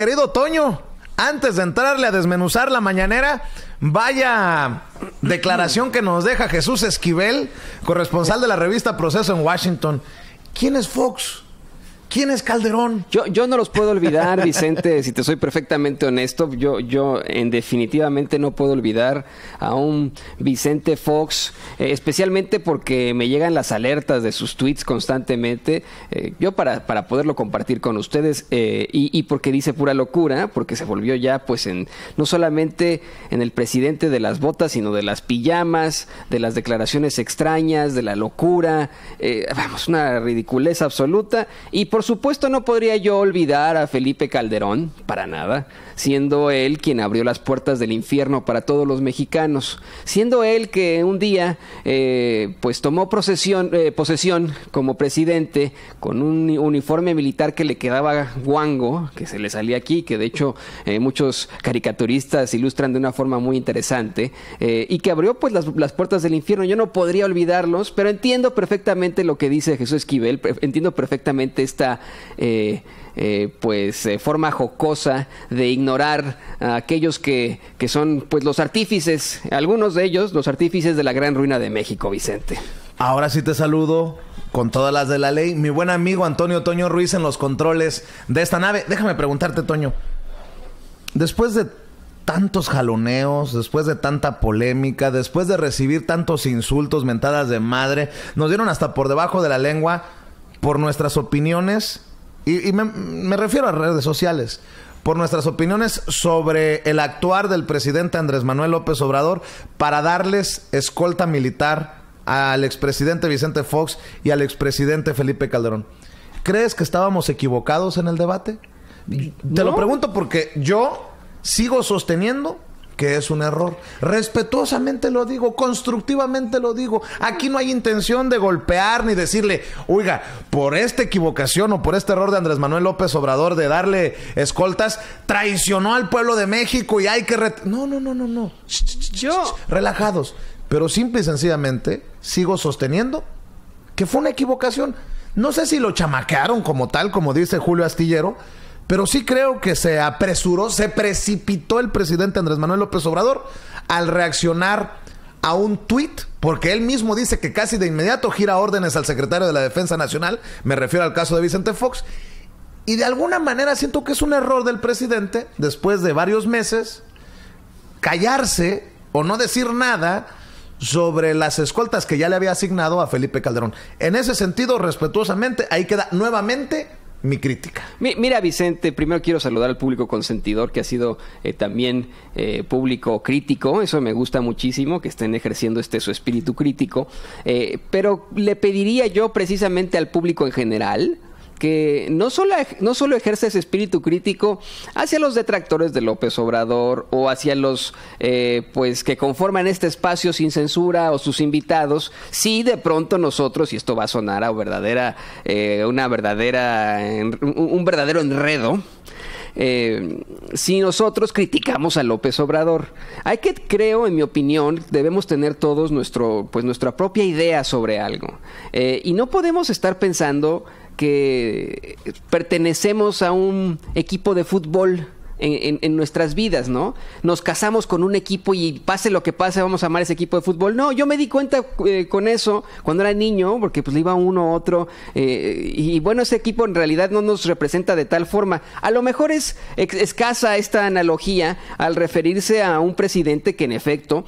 Querido Toño, antes de entrarle a desmenuzar la mañanera, vaya declaración que nos deja Jesús Esquivel, corresponsal de la revista Proceso en Washington. ¿Quién es Fox? ¿Quién es Calderón? Yo, yo no los puedo olvidar, Vicente, si te soy perfectamente honesto. Yo, yo en definitivamente no puedo olvidar a un Vicente Fox, eh, especialmente porque me llegan las alertas de sus tweets constantemente. Eh, yo para, para poderlo compartir con ustedes eh, y, y, porque dice pura locura, porque se volvió ya pues en no solamente en el presidente de las botas, sino de las pijamas, de las declaraciones extrañas, de la locura. vamos, una ridiculez absoluta. Y por por supuesto no podría yo olvidar a Felipe Calderón, para nada, siendo él quien abrió las puertas del infierno para todos los mexicanos, siendo él que un día eh, pues tomó eh, posesión como presidente con un uniforme militar que le quedaba guango, que se le salía aquí, que de hecho eh, muchos caricaturistas ilustran de una forma muy interesante, eh, y que abrió pues las puertas del infierno. Yo no podría olvidarlos, pero entiendo perfectamente lo que dice Jesús Esquivel, entiendo perfectamente esta eh, eh, pues eh, forma jocosa de ignorar a aquellos que, que son pues los artífices, algunos de ellos los artífices de la gran ruina de México, Vicente. Ahora sí te saludo con todas las de la ley. Mi buen amigo Antonio Toño Ruiz en los controles de esta nave. Déjame preguntarte, Toño. Después de tantos jaloneos, después de tanta polémica, después de recibir tantos insultos, mentadas de madre, nos dieron hasta por debajo de la lengua por nuestras opiniones, y, y me, me, refiero a redes sociales, por nuestras opiniones sobre el actuar del presidente Andrés Manuel López Obrador para darles escolta militar al expresidente Vicente Fox y al expresidente Felipe Calderón. ¿Crees que estábamos equivocados en el debate? Te ¿No? lo pregunto porque yo sigo sosteniendo que es un error. Respetuosamente lo digo, constructivamente lo digo. Aquí no hay intención de golpear ni decirle, oiga, por esta equivocación o por este error de Andrés Manuel López Obrador de darle escoltas, traicionó al pueblo de México y hay que... No, no, no, no, no. Yo... Relajados. Pero simple y sencillamente sigo sosteniendo que fue una equivocación. No sé si lo chamaquearon como tal, como dice Julio Astillero, pero sí creo que se apresuró, se precipitó el presidente Andrés Manuel López Obrador al reaccionar a un tuit, porque él mismo dice que casi de inmediato gira órdenes al secretario de la Defensa Nacional, me refiero al caso de Vicente Fox, y de alguna manera siento que es un error del presidente, después de varios meses, callarse o no decir nada sobre las escoltas que ya le había asignado a Felipe Calderón. En ese sentido, respetuosamente, ahí queda nuevamente mi crítica. Mira, Vicente, primero quiero saludar al público consentidor que ha sido eh, también eh, público crítico. Eso me gusta muchísimo, que estén ejerciendo este su espíritu crítico. Eh, pero le pediría yo precisamente al público en general que no solo, no solo ejerce ese espíritu crítico hacia los detractores de López Obrador o hacia los eh, pues que conforman este espacio sin censura o sus invitados, si de pronto nosotros, y esto va a sonar a verdadera, eh, una verdadera, un, verdadero enredo, eh, si nosotros criticamos a López Obrador. Hay que, creo, en mi opinión, debemos tener todos nuestro, pues, nuestra propia idea sobre algo. Eh, y no podemos estar pensando que pertenecemos a un equipo de fútbol en, en, en, nuestras vidas, ¿no? Nos casamos con un equipo y pase lo que pase, vamos a amar ese equipo de fútbol. No, yo me di cuenta eh, con eso cuando era niño, porque pues le iba uno otro, eh, y bueno, ese equipo en realidad no nos representa de tal forma. A lo mejor es escasa esta analogía al referirse a un presidente que en efecto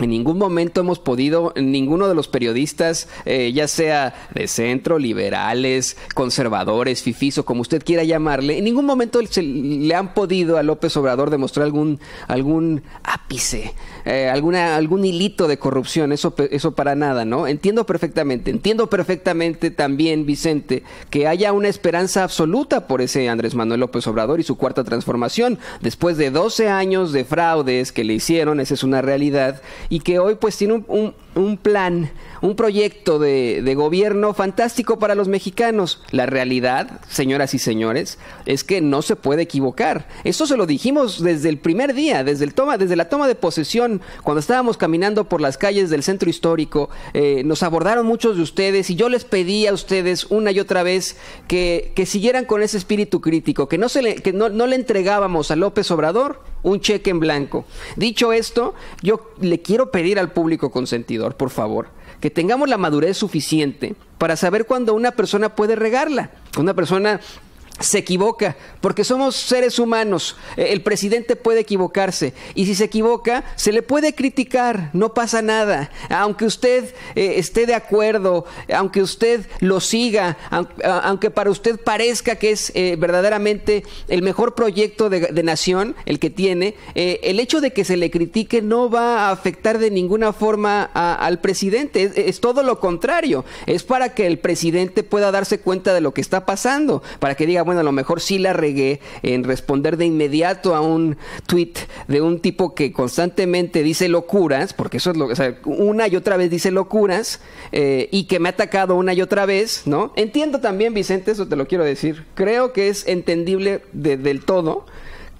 en ningún momento hemos podido, ninguno de los periodistas, eh, ya sea de centro, liberales, conservadores, fifís o como usted quiera llamarle, en ningún momento se, le han podido a López Obrador demostrar algún, algún ápice, eh, alguna, algún hilito de corrupción, eso, eso para nada, ¿no? Entiendo perfectamente, entiendo perfectamente también, Vicente, que haya una esperanza absoluta por ese Andrés Manuel López Obrador y su cuarta transformación. Después de 12 años de fraudes que le hicieron, esa es una realidad y que hoy pues tiene un, un, un plan, un proyecto de, de, gobierno fantástico para los mexicanos. La realidad, señoras y señores, es que no se puede equivocar. Eso se lo dijimos desde el primer día, desde, el toma, desde la toma de posesión cuando estábamos caminando por las calles del centro histórico, eh, nos abordaron muchos de ustedes y yo les pedí a ustedes una y otra vez que, que siguieran con ese espíritu crítico, que no, se le, que no, no le entregábamos a López Obrador un cheque en blanco. Dicho esto, yo le quiero pedir al público consentidor, por favor, que tengamos la madurez suficiente para saber cuándo una persona puede regarla. Una persona se equivoca, porque somos seres humanos. Eh, el presidente puede equivocarse y si se equivoca, se le puede criticar, no pasa nada. Aunque usted eh, esté de acuerdo, aunque usted lo siga, aunque, para usted parezca que es eh, verdaderamente el mejor proyecto de, nación, el que tiene, el hecho de que se le critique no va a afectar de ninguna forma al presidente. Es, es todo lo contrario. Es para que el presidente pueda darse cuenta de lo que está pasando, para que diga, bueno, a lo mejor sí la regué en responder de inmediato a un tweet de un tipo que constantemente dice locuras, porque eso es lo que, o sea, una y otra vez dice locuras, eh, y que me ha atacado una y otra vez, ¿no? Entiendo también, Vicente, eso te lo quiero decir. Creo que es entendible del todo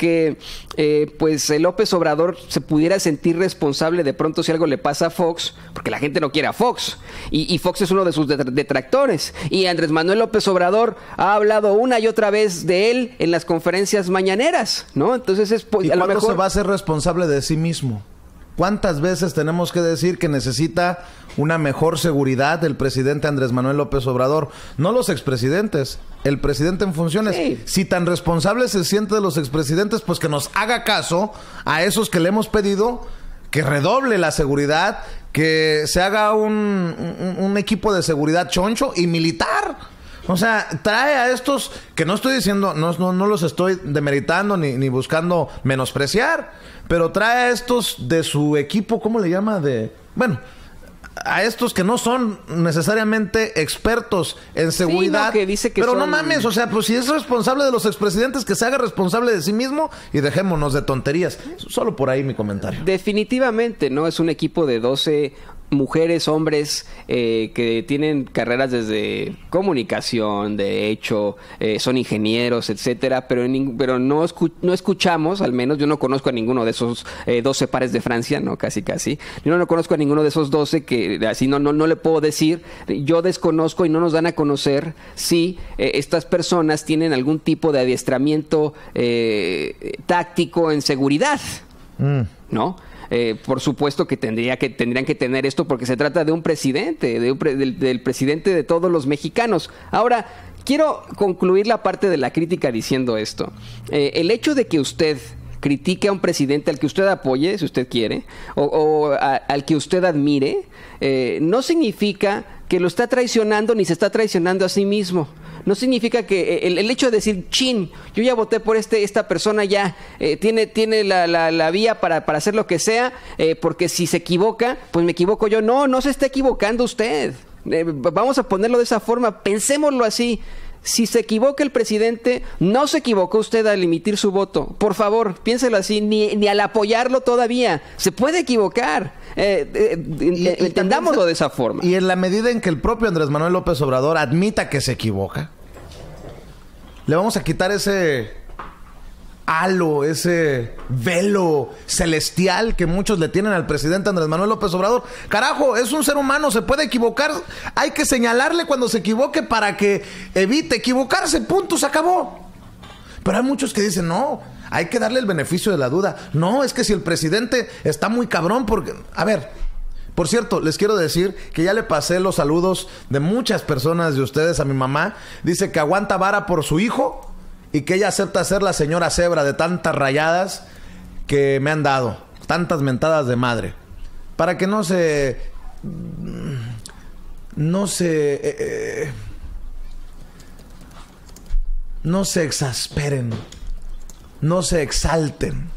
que eh, pues López Obrador se pudiera sentir responsable de pronto si algo le pasa a Fox, porque la gente no quiere a Fox, y, Fox es uno de sus detractores, y Andrés Manuel López Obrador ha hablado una y otra vez de él en las conferencias mañaneras, ¿no? Entonces es ¿Y a lo mejor se va a ser responsable de sí mismo? ¿Cuántas veces tenemos que decir que necesita una mejor seguridad del presidente Andrés Manuel López Obrador? No los expresidentes, el presidente en funciones. Si tan responsable se siente de los expresidentes, pues que nos haga caso a esos que le hemos pedido que redoble la seguridad, que se haga un, equipo de seguridad choncho y militar. O sea, trae a estos que no estoy diciendo, no, no, no los estoy demeritando ni, ni buscando menospreciar pero trae a estos de su equipo, ¿cómo le llama? De, bueno, a estos que no son necesariamente expertos en seguridad. que dice que pero no mames, o sea, pues si es responsable de los expresidentes, que se haga responsable de sí mismo y dejémonos de tonterías. Solo por ahí mi comentario. Definitivamente, ¿no? Es un equipo de 12 mujeres, hombres eh, que tienen carreras desde comunicación, de hecho, eh, son ingenieros, etcétera, pero, pero no, no escuchamos, al menos yo no conozco a ninguno de esos eh, 12 pares de Francia, no, casi casi. Yo no conozco a ninguno de esos 12 que así no, no, no le puedo decir. Yo desconozco y no nos dan a conocer si eh, estas personas tienen algún tipo de adiestramiento táctico en seguridad. Mm. ¿No? Eh, por supuesto que, tendría que tendrían que tener esto porque se trata de un presidente, del, presidente de todos los mexicanos. Ahora, quiero concluir la parte de la crítica diciendo esto. Eh, el hecho de que usted critique a un presidente al que usted apoye, si usted quiere, o, al que usted admire, eh, no significa que lo está traicionando ni se está traicionando a sí mismo no significa que eh, el, hecho de decir, chin, yo ya voté por este, esta persona ya, eh, tiene, tiene la, la, vía para, para, hacer lo que sea, eh, porque si se equivoca, pues me equivoco yo. No, no se está equivocando usted. vamos a ponerlo de esa forma, pensémoslo así. Si se equivoca el presidente, no se equivocó usted al emitir su voto. Por favor, piénselo así, ni, ni al apoyarlo todavía. Se puede equivocar. Entendámoslo de esa forma. Y en la medida en que el propio Andrés Manuel López Obrador admita que se equivoca, le vamos a quitar ese halo, ese velo celestial que muchos le tienen al presidente Andrés Manuel López Obrador. Carajo, es un ser humano, se puede equivocar. Hay que señalarle cuando se equivoque para que evite equivocarse. Punto, se acabó. Pero hay muchos que dicen, no, hay que darle el beneficio de la duda. No, es que si el presidente está muy cabrón, porque... A ver, por cierto, les quiero decir que ya le pasé los saludos de muchas personas de ustedes a mi mamá. Dice que aguanta vara por su hijo y que ella acepta ser la señora cebra de tantas rayadas que me han dado, tantas mentadas de madre. Para que no se... No se... Eh, eh, no se exasperen. No se exalten.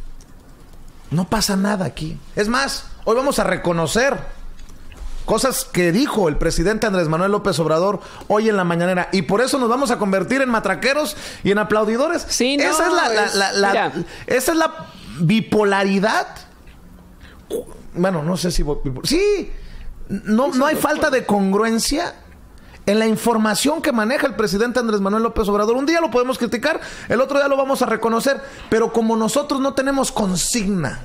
No pasa nada aquí. Es más, Hoy vamos a reconocer cosas que dijo el presidente Andrés Manuel López Obrador hoy en la mañanera. Y por eso nos vamos a convertir en matraqueros y en aplaudidores. Sí, no, esa, es la, esa es la bipolaridad. Bueno, no sé si... Sí, no, no hay falta de congruencia en la información que maneja el presidente Andrés Manuel López Obrador. Un día lo podemos criticar, el otro día lo vamos a reconocer, pero como nosotros no tenemos consigna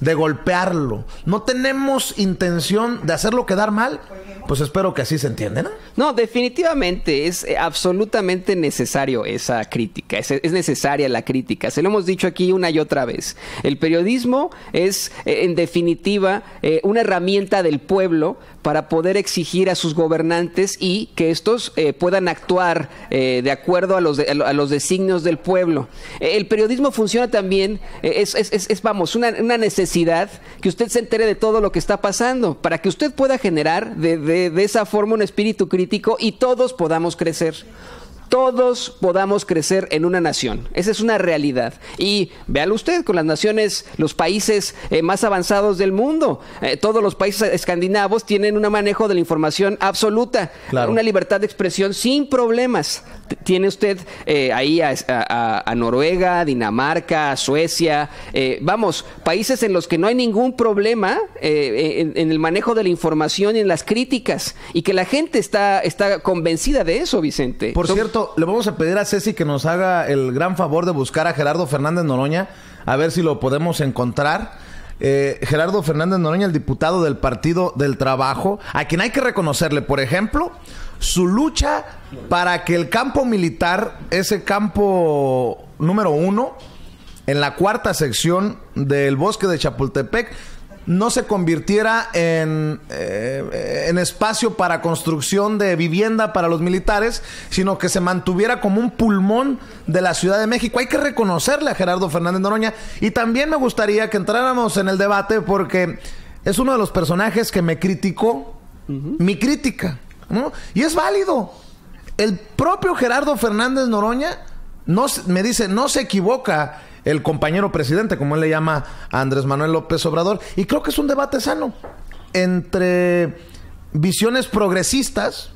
de golpearlo. No tenemos intención de hacerlo quedar mal. Pues espero que así se entienda, ¿no? No, definitivamente es eh, absolutamente necesario esa crítica. Es, es, necesaria la crítica. Se lo hemos dicho aquí una y otra vez. El periodismo es, eh, en definitiva, eh, una herramienta del pueblo para poder exigir a sus gobernantes y que estos eh, puedan actuar eh, de acuerdo a los, de, a los designios del pueblo. El periodismo funciona también, es, es, es, vamos, una, una, necesidad que usted se entere de todo lo que está pasando, para que usted pueda generar de, de, de esa forma un espíritu crítico y todos podamos crecer todos podamos crecer en una nación. Esa es una realidad. Y véalo usted con las naciones, los países eh, más avanzados del mundo. Eh, todos los países escandinavos tienen un manejo de la información absoluta, claro. una libertad de expresión sin problemas. Tiene usted eh, ahí a, a, a, Noruega, Dinamarca, Suecia, eh, vamos, países en los que no hay ningún problema eh, en, en, el manejo de la información y en las críticas, y que la gente está, está convencida de eso, Vicente. Por Son... cierto, le vamos a pedir a Ceci que nos haga el gran favor de buscar a Gerardo Fernández Noroña, a ver si lo podemos encontrar. Eh, Gerardo Fernández Noroña, el diputado del Partido del Trabajo, a quien hay que reconocerle, por ejemplo, su lucha para que el campo militar, ese campo número uno, en la cuarta sección del bosque de Chapultepec, no se convirtiera en, eh, en, espacio para construcción de vivienda para los militares, sino que se mantuviera como un pulmón de la Ciudad de México. Hay que reconocerle a Gerardo Fernández Noroña. Y también me gustaría que entráramos en el debate porque es uno de los personajes que me criticó uh -huh. mi crítica. ¿no? Y es válido. El propio Gerardo Fernández Noroña no, me dice, no se equivoca el compañero presidente, como él le llama a Andrés Manuel López Obrador. Y creo que es un debate sano entre visiones progresistas,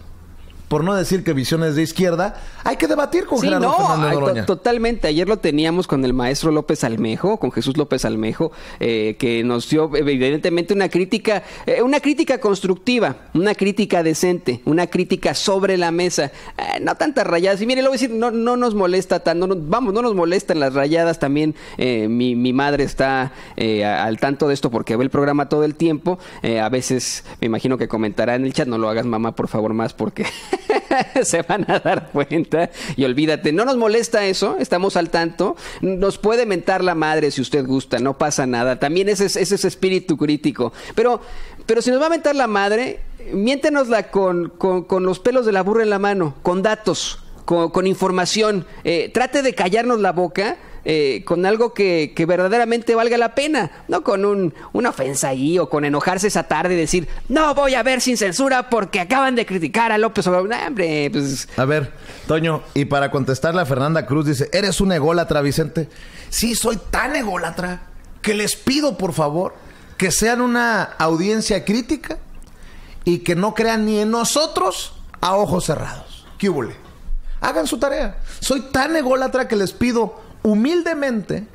por no decir que visiones de izquierda, hay que debatir con sí, Gerardo no, Fernández Noroña. To totalmente. Ayer lo teníamos con el maestro López Almejo, con Jesús López Almejo, eh, que nos dio evidentemente una crítica, eh, una crítica constructiva, una crítica decente, una crítica sobre la mesa, eh, no tantas rayadas. Y mire, lo voy a decir, no, no nos molesta tanto, no, vamos, no nos molestan las rayadas. También eh, mi, mi, madre está eh, al tanto de esto porque ve el programa todo el tiempo. a veces me imagino que comentará en el chat, no lo hagas mamá, por favor, más porque se van a dar cuenta. Y olvídate, no nos molesta eso, estamos al tanto, nos puede mentar la madre si usted gusta, no pasa nada, también ese es ese, espíritu crítico, pero, pero si nos va a mentar la madre, miéntenosla con, con, los pelos de la burra en la mano, con datos, con, con información, eh, trate de callarnos la boca, eh, con algo que, que, verdaderamente valga la pena, no con un, una ofensa ahí o con enojarse esa tarde y decir, no voy a ver sin censura porque acaban de criticar a López Obrador. Nah, hombre, pues... A ver, Toño, y para contestarle a Fernanda Cruz, dice, ¿eres un ególatra, Vicente? Sí, soy tan ególatra que les pido, por favor, que sean una audiencia crítica y que no crean ni en nosotros a ojos cerrados. ¿Qué? Hagan su tarea. Soy tan ególatra que les pido humildemente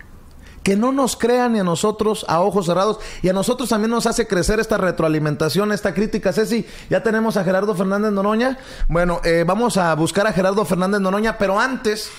que no nos crean ni a nosotros a ojos cerrados y a nosotros también nos hace crecer esta retroalimentación, esta crítica. Ceci, ya tenemos a Gerardo Fernández Noroña. Bueno, eh, vamos a buscar a Gerardo Fernández Noroña, pero antes